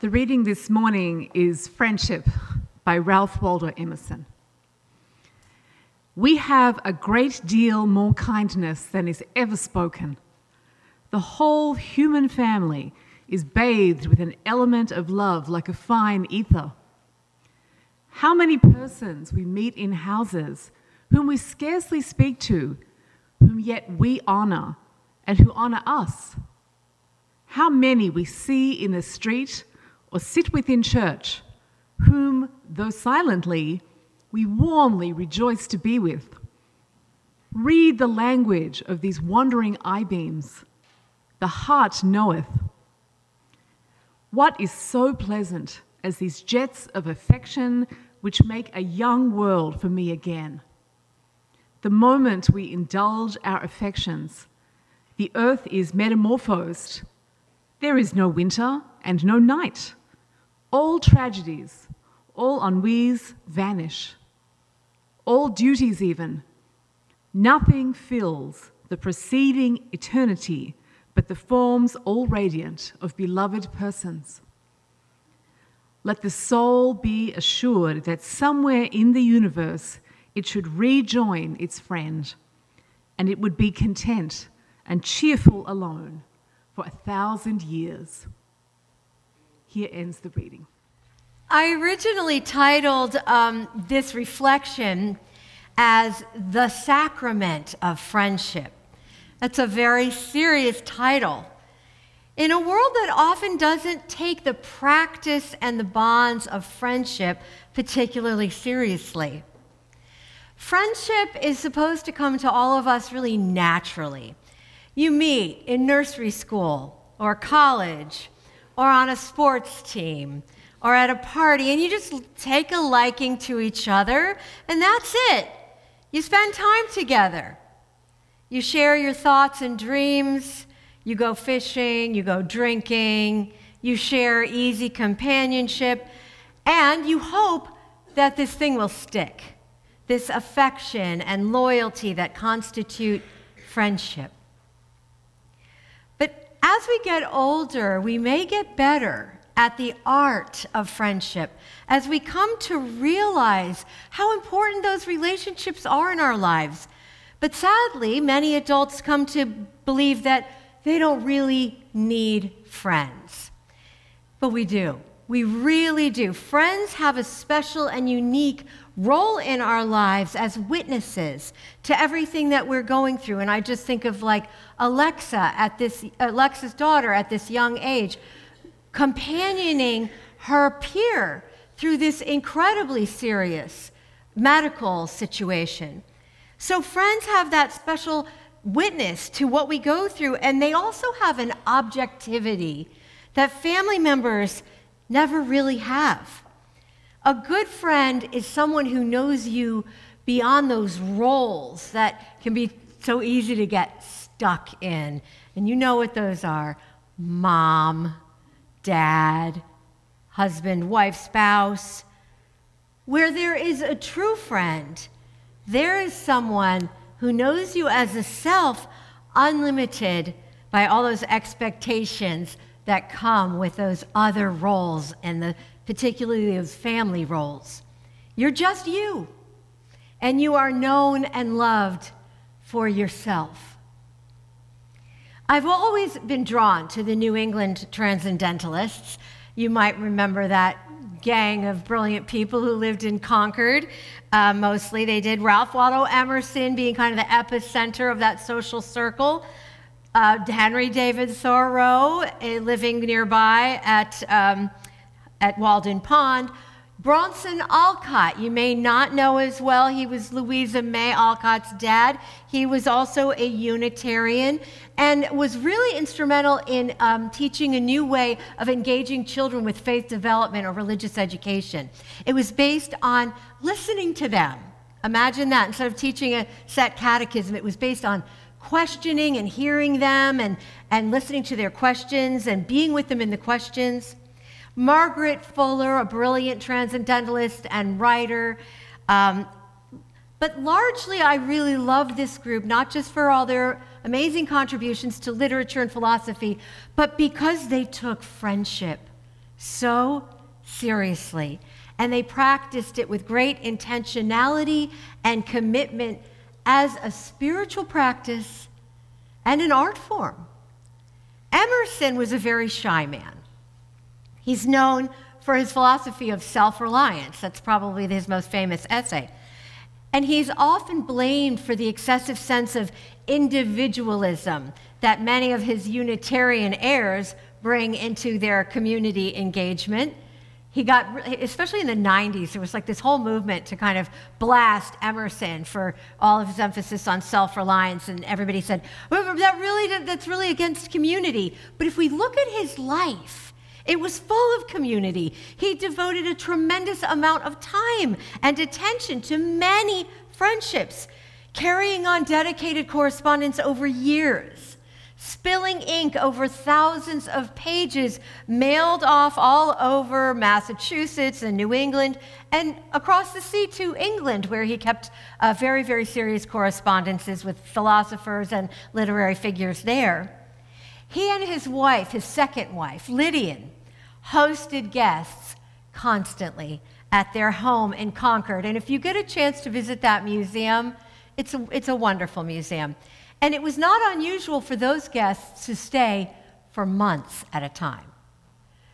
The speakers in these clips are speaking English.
The reading this morning is Friendship by Ralph Waldo Emerson. We have a great deal more kindness than is ever spoken. The whole human family is bathed with an element of love like a fine ether. How many persons we meet in houses whom we scarcely speak to, whom yet we honor, and who honor us? How many we see in the street or sit within church, whom, though silently, we warmly rejoice to be with. Read the language of these wandering eye beams. The heart knoweth. What is so pleasant as these jets of affection which make a young world for me again? The moment we indulge our affections, the earth is metamorphosed. There is no winter and no night. All tragedies, all ennuis vanish. All duties, even. Nothing fills the preceding eternity but the forms all radiant of beloved persons. Let the soul be assured that somewhere in the universe it should rejoin its friend, and it would be content and cheerful alone for a thousand years. Here ends the reading. I originally titled um, this reflection as The Sacrament of Friendship. That's a very serious title. In a world that often doesn't take the practice and the bonds of friendship particularly seriously. Friendship is supposed to come to all of us really naturally. You meet in nursery school or college or on a sports team or at a party, and you just take a liking to each other, and that's it. You spend time together. You share your thoughts and dreams. You go fishing, you go drinking, you share easy companionship, and you hope that this thing will stick this affection and loyalty that constitute friendship. As we get older, we may get better at the art of friendship as we come to realize how important those relationships are in our lives. But sadly, many adults come to believe that they don't really need friends. But we do. We really do. Friends have a special and unique role in our lives as witnesses to everything that we're going through. And I just think of like Alexa at this Alexa's daughter at this young age, companioning her peer through this incredibly serious medical situation. So friends have that special witness to what we go through, and they also have an objectivity that family members never really have. A good friend is someone who knows you beyond those roles that can be so easy to get stuck in. And you know what those are mom, dad, husband, wife, spouse. Where there is a true friend, there is someone who knows you as a self, unlimited by all those expectations that come with those other roles and the particularly those family roles. You're just you, and you are known and loved for yourself. I've always been drawn to the New England Transcendentalists. You might remember that gang of brilliant people who lived in Concord. Uh, mostly they did. Ralph Waldo Emerson being kind of the epicenter of that social circle. Uh, Henry David Thoreau uh, living nearby at um, at Walden Pond. Bronson Alcott, you may not know as well, he was Louisa May Alcott's dad. He was also a Unitarian and was really instrumental in um, teaching a new way of engaging children with faith development or religious education. It was based on listening to them. Imagine that. Instead of teaching a set catechism, it was based on questioning and hearing them and, and listening to their questions and being with them in the questions. Margaret Fuller, a brilliant transcendentalist and writer. Um, but largely, I really love this group, not just for all their amazing contributions to literature and philosophy, but because they took friendship so seriously. And they practiced it with great intentionality and commitment as a spiritual practice and an art form. Emerson was a very shy man. He's known for his philosophy of self reliance. That's probably his most famous essay. And he's often blamed for the excessive sense of individualism that many of his Unitarian heirs bring into their community engagement. He got, especially in the 90s, there was like this whole movement to kind of blast Emerson for all of his emphasis on self reliance. And everybody said, well, that really, that's really against community. But if we look at his life, it was full of community. He devoted a tremendous amount of time and attention to many friendships, carrying on dedicated correspondence over years, spilling ink over thousands of pages mailed off all over Massachusetts and New England and across the sea to England, where he kept uh, very, very serious correspondences with philosophers and literary figures there. He and his wife, his second wife, Lidian, hosted guests constantly at their home in Concord. And if you get a chance to visit that museum, it's a, it's a wonderful museum. And it was not unusual for those guests to stay for months at a time.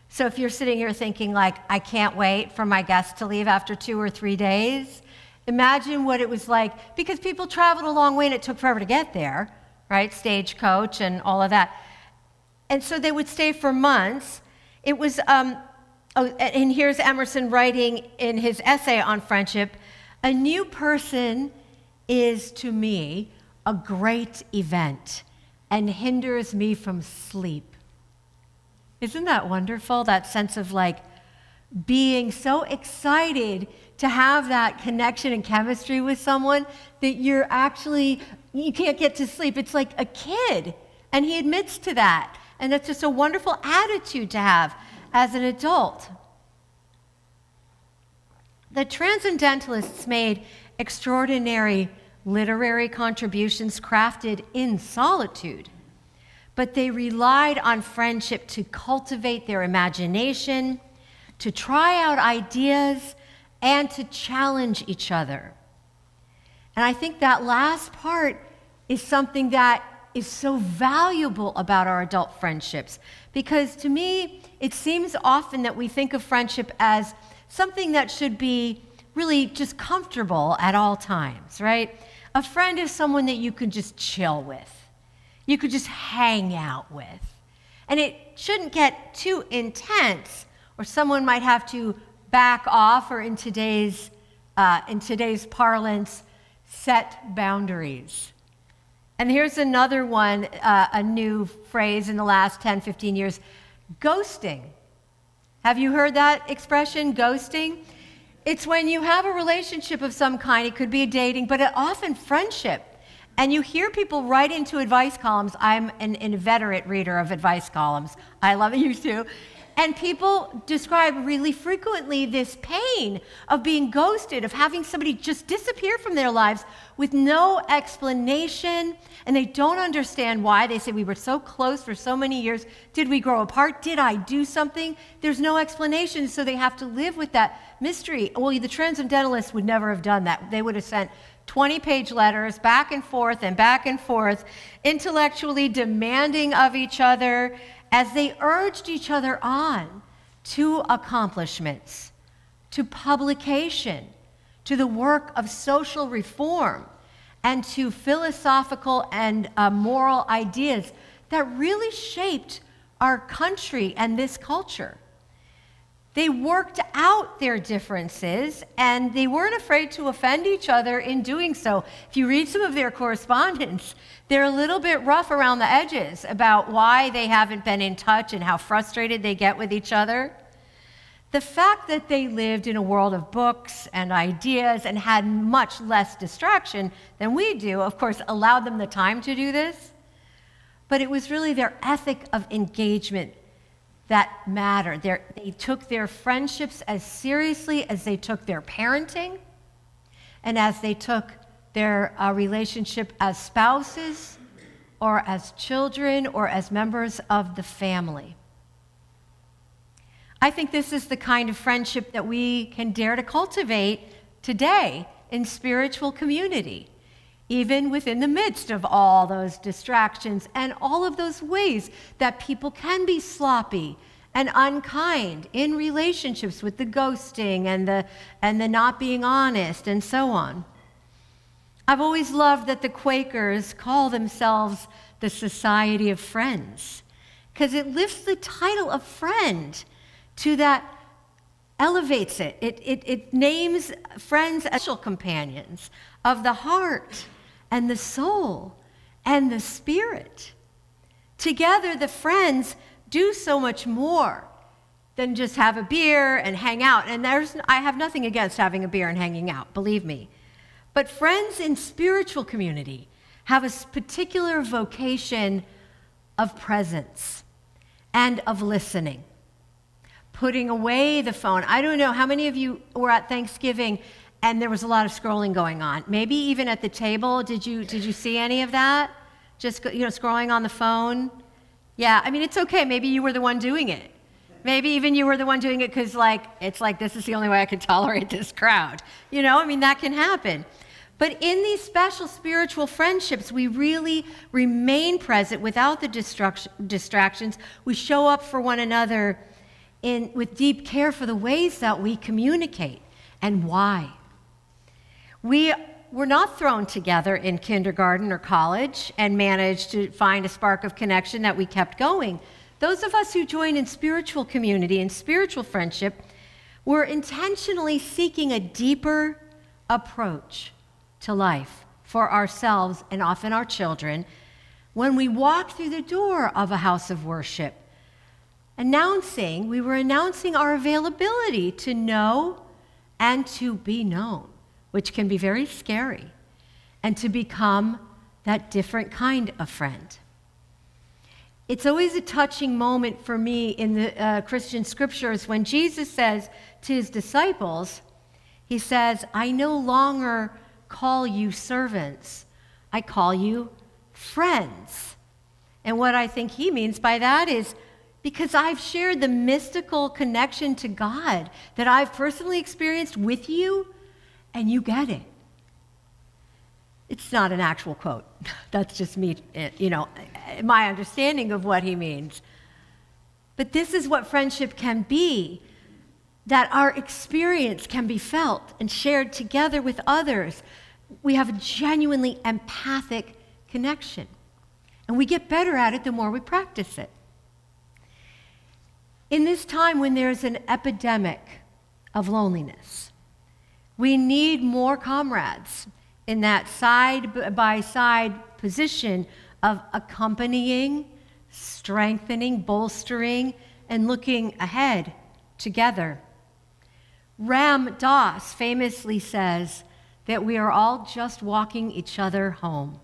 So if you're sitting here thinking, like, I can't wait for my guests to leave after two or three days, imagine what it was like because people traveled a long way and it took forever to get there, right? Stagecoach and all of that. And so they would stay for months. It was, um, oh, and here's Emerson writing in his essay on friendship a new person is to me a great event and hinders me from sleep. Isn't that wonderful? That sense of like being so excited to have that connection and chemistry with someone that you're actually, you can't get to sleep. It's like a kid. And he admits to that. And that's just a wonderful attitude to have as an adult. The Transcendentalists made extraordinary literary contributions crafted in solitude, but they relied on friendship to cultivate their imagination, to try out ideas, and to challenge each other. And I think that last part is something that is so valuable about our adult friendships. Because to me, it seems often that we think of friendship as something that should be really just comfortable at all times, right? A friend is someone that you can just chill with, you could just hang out with. And it shouldn't get too intense, or someone might have to back off, or in today's, uh, in today's parlance, set boundaries. And here's another one, uh, a new phrase in the last 10, 15 years ghosting. Have you heard that expression, ghosting? It's when you have a relationship of some kind, it could be dating, but often friendship. And you hear people write into advice columns. I'm an inveterate reader of advice columns. I love it, you too. And people describe really frequently this pain of being ghosted, of having somebody just disappear from their lives with no explanation. And they don't understand why. They say, We were so close for so many years. Did we grow apart? Did I do something? There's no explanation. So they have to live with that mystery. Well, the transcendentalists would never have done that. They would have sent 20 page letters back and forth and back and forth, intellectually demanding of each other as they urged each other on to accomplishments, to publication, to the work of social reform, and to philosophical and uh, moral ideas that really shaped our country and this culture. They worked out their differences and they weren't afraid to offend each other in doing so. If you read some of their correspondence, they're a little bit rough around the edges about why they haven't been in touch and how frustrated they get with each other. The fact that they lived in a world of books and ideas and had much less distraction than we do, of course, allowed them the time to do this. But it was really their ethic of engagement that mattered. They're, they took their friendships as seriously as they took their parenting and as they took their uh, relationship as spouses or as children or as members of the family. I think this is the kind of friendship that we can dare to cultivate today in spiritual community, even within the midst of all those distractions and all of those ways that people can be sloppy and unkind in relationships with the ghosting and the, and the not being honest and so on. I've always loved that the Quakers call themselves the Society of Friends because it lifts the title of friend to that, elevates it. It, it, it names friends as special companions of the heart and the soul and the spirit. Together, the friends do so much more than just have a beer and hang out. And there's, I have nothing against having a beer and hanging out, believe me. But friends in spiritual community have a particular vocation of presence and of listening putting away the phone. I don't know how many of you were at Thanksgiving and there was a lot of scrolling going on. Maybe even at the table. Did you did you see any of that? Just you know scrolling on the phone? Yeah, I mean it's okay. Maybe you were the one doing it. Maybe even you were the one doing it cuz like it's like this is the only way I can tolerate this crowd. You know, I mean that can happen. But in these special spiritual friendships, we really remain present without the distractions. We show up for one another in, with deep care for the ways that we communicate and why. We were not thrown together in kindergarten or college and managed to find a spark of connection that we kept going. Those of us who join in spiritual community and spiritual friendship were intentionally seeking a deeper approach to life for ourselves and often our children when we walked through the door of a house of worship announcing, we were announcing our availability to know and to be known, which can be very scary, and to become that different kind of friend. It's always a touching moment for me in the uh, Christian scriptures when Jesus says to his disciples, He says, I no longer call you servants, I call you friends. And what I think he means by that is because I've shared the mystical connection to God that I've personally experienced with you, and you get it. It's not an actual quote. That's just me, eh, you know, my understanding of what he means. But this is what friendship can be that our experience can be felt and shared together with others. We have a genuinely empathic connection. And we get better at it the more we practice it. In this time when there's an epidemic of loneliness, we need more comrades in that side by side position of accompanying, strengthening, bolstering, and looking ahead together. Ram Dass famously says that we are all just walking each other home.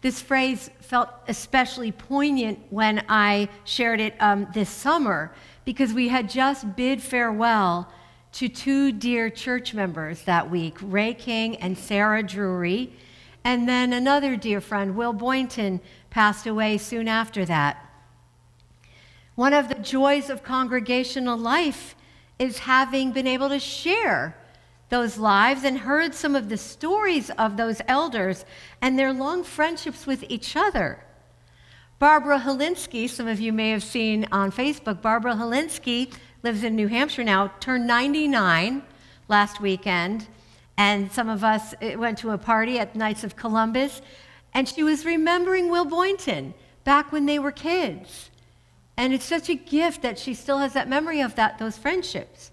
This phrase felt especially poignant when I shared it um, this summer because we had just bid farewell to two dear church members that week Ray King and Sarah Drury. And then another dear friend, Will Boynton, passed away soon after that. One of the joys of congregational life is having been able to share those lives and heard some of the stories of those elders and their long friendships with each other. Barbara Holinsky, some of you may have seen on Facebook, Barbara Holinsky lives in New Hampshire now, turned 99 last weekend. And some of us eh, went to a party at Knights of Columbus, and she was remembering Will Boynton back when they were kids. And it's such a gift that she still has that memory of that, those friendships.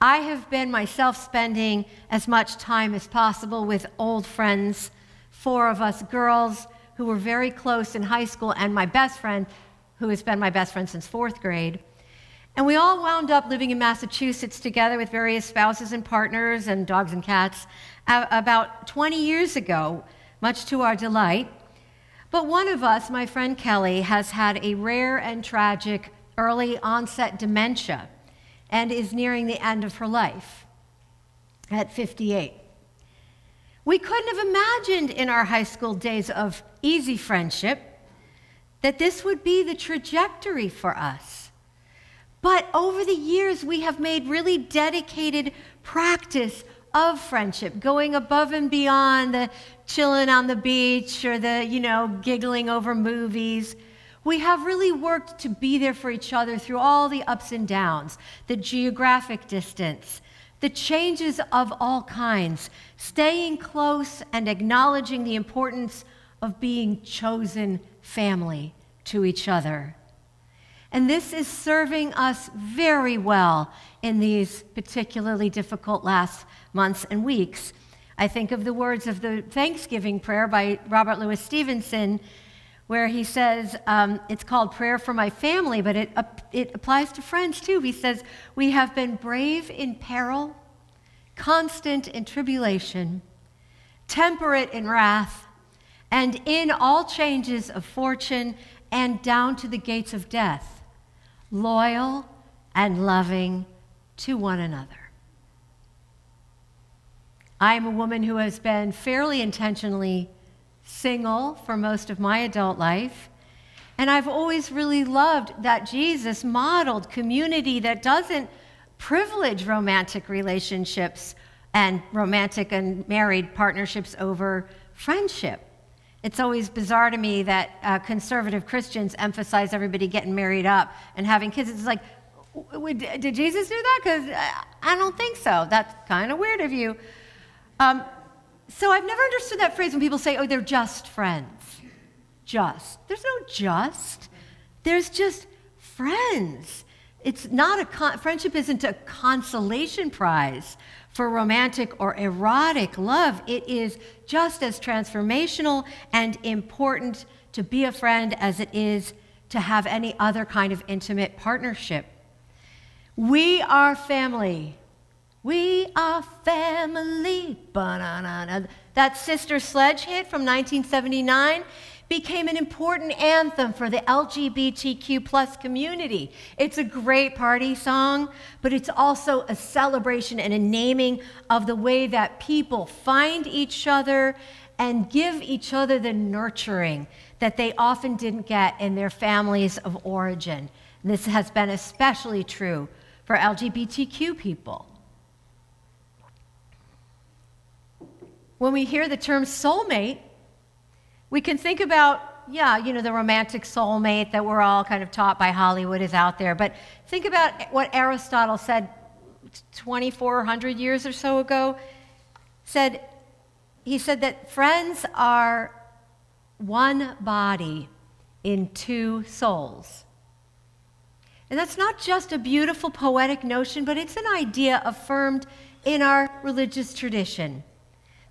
I have been myself spending as much time as possible with old friends, four of us girls who were very close in high school, and my best friend, who has been my best friend since fourth grade. And we all wound up living in Massachusetts together with various spouses and partners and dogs and cats uh, about 20 years ago, much to our delight. But one of us, my friend Kelly, has had a rare and tragic early onset dementia and is nearing the end of her life at 58. We couldn't have imagined in our high school days of easy friendship that this would be the trajectory for us. But over the years, we have made really dedicated practice of friendship, going above and beyond the chilling on the beach or the, you know, giggling over movies. We have really worked to be there for each other through all the ups and downs, the geographic distance, the changes of all kinds, staying close and acknowledging the importance of being chosen family to each other. And this is serving us very well in these particularly difficult last months and weeks. I think of the words of the Thanksgiving prayer by Robert Louis Stevenson, where he says, um, it's called Prayer for My Family, but it, uh, it applies to friends too. He says, We have been brave in peril, constant in tribulation, temperate in wrath, and in all changes of fortune and down to the gates of death, loyal and loving to one another. I'm a woman who has been fairly intentionally single for most of my adult life. And I've always really loved that Jesus modeled community that doesn't privilege romantic relationships and romantic and married partnerships over friendship. It's always bizarre to me that uh, conservative Christians emphasize everybody getting married up and having kids. It's like, did Jesus do that? Because uh, I don't think so. That's kind of weird of you. Um, so I've never understood that phrase when people say, oh, they're just friends. Just. There's no just. There's just friends. It's not a con- friendship isn't a consolation prize for romantic or erotic love. It is just as transformational and important to be a friend as it is to have any other kind of intimate partnership. We are family. We are family. Ba-na-na-na. That Sister Sledge hit from 1979 became an important anthem for the LGBTQ plus community. It's a great party song, but it's also a celebration and a naming of the way that people find each other and give each other the nurturing that they often didn't get in their families of origin. And this has been especially true for LGBTQ people. When we hear the term soulmate, we can think about, yeah, you know, the romantic soulmate that we're all kind of taught by Hollywood is out there. But think about what Aristotle said 2,400 years or so ago. Said, he said that friends are one body in two souls. And that's not just a beautiful poetic notion, but it's an idea affirmed in our religious tradition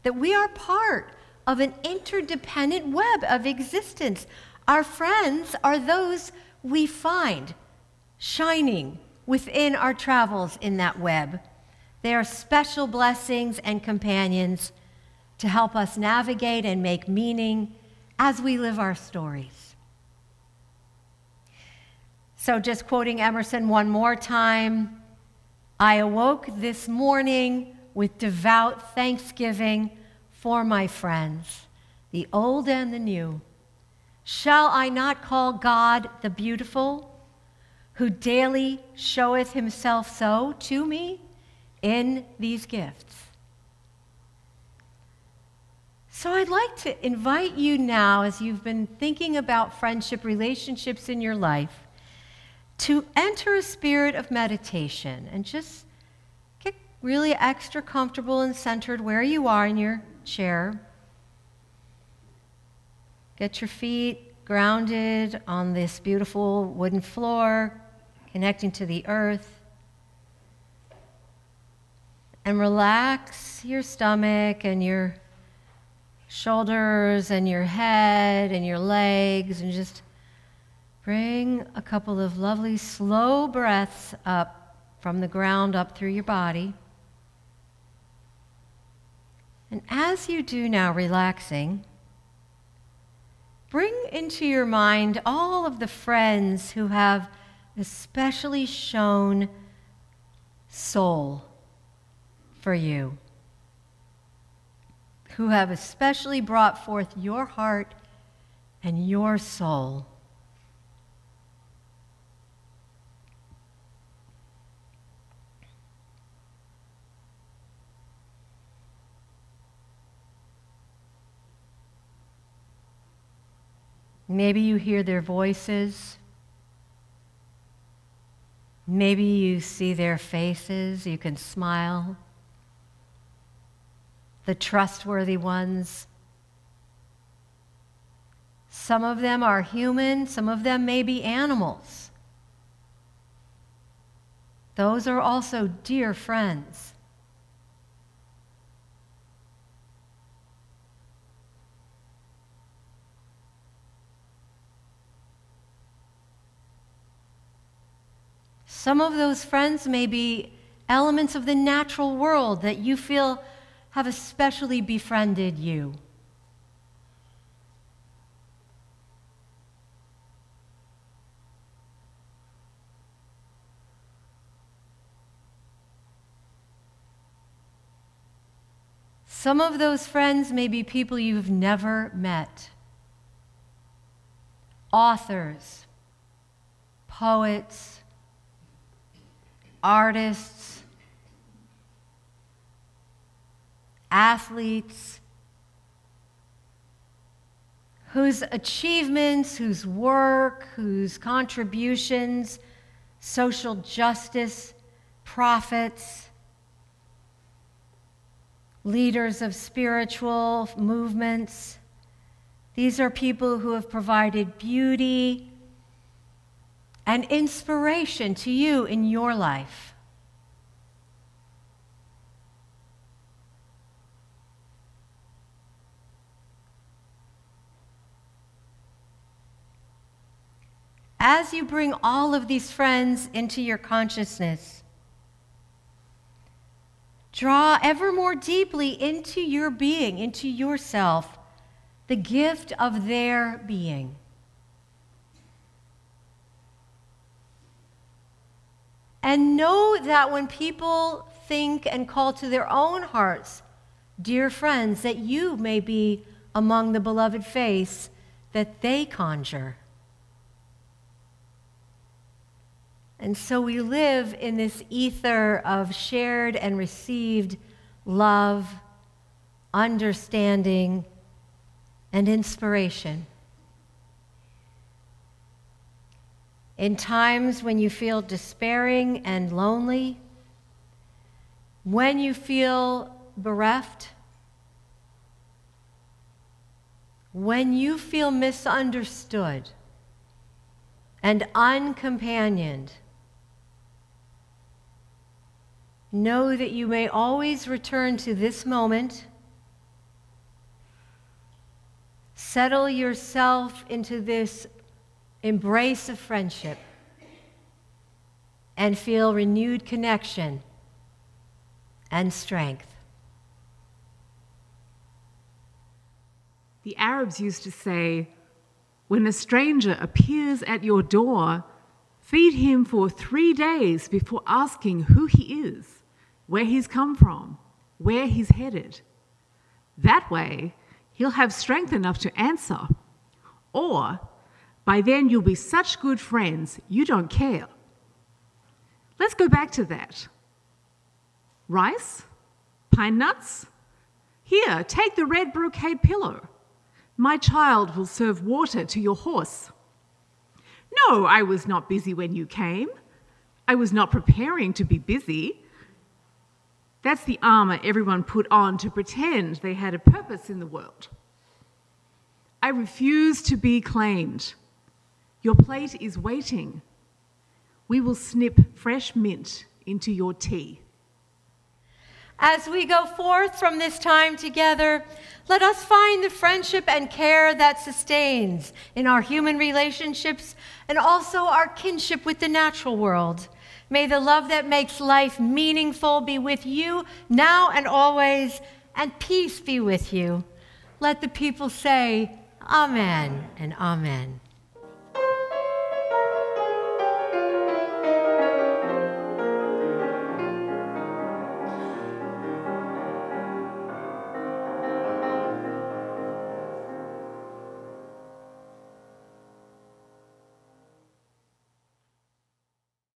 that we are part of an interdependent web of existence. Our friends are those we find shining within our travels in that web. They are special blessings and companions to help us navigate and make meaning as we live our stories. So, just quoting Emerson one more time I awoke this morning with devout thanksgiving for my friends, the old and the new. Shall I not call God the beautiful, who daily showeth himself so to me in these gifts? So I'd like to invite you now, as you've been thinking about friendship relationships in your life, to enter a spirit of meditation and just get really extra comfortable and centered where you are in your chair. Get your feet grounded on this beautiful wooden floor, connecting to the earth. And relax your stomach and your shoulders and your head and your legs, and just bring a couple of lovely slow breaths up from the ground up through your body. And as you do now, relaxing, bring into your mind all of the friends who have especially shown soul for you, who have especially brought forth your heart and your soul Maybe you hear their voices. Maybe you see their faces. You can smile. The trustworthy ones. Some of them are human, some of them may be animals. Those are also dear friends. Some of those friends may be elements of the natural world that you feel have especially befriended you. Some of those friends may be people you've never met authors, poets, artists, athletes, whose achievements, whose work, whose contributions, social justice, prophets, leaders of spiritual movements. These are people who have provided beauty and inspiration to you in your life. As you bring all of these friends into your consciousness, draw ever more deeply into your being, into yourself, the gift of their being. And know that when people think and call to their own hearts, dear friends, that you may be among the beloved face that they conjure. And so we live in this ether of shared and received love, understanding, and inspiration. In times when you feel despairing and lonely, when you feel bereft, when you feel misunderstood and uncompanioned, know that you may always return to this moment. Settle yourself into this embrace of friendship, and feel renewed connection and strength. The Arabs used to say, when a stranger appears at your door, feed him for three days before asking who he is, where he's come from, where he's headed. That way, he'll have strength enough to answer. Or by then, you'll be such good friends, you don't care. Let's go back to that. Rice? Pine nuts? Here, take the red brocade pillow. My child will serve water to your horse. No, I was not busy when you came. I was not preparing to be busy. That's the armour everyone put on to pretend they had a purpose in the world. I refuse to be claimed. Your plate is waiting. We will snip fresh mint into your tea. As we go forth from this time together, let us find the friendship and care that sustains in our human relationships and also our kinship with the natural world. May the love that makes life meaningful be with you now and always, and peace be with you. Let the people say, Amen and Amen.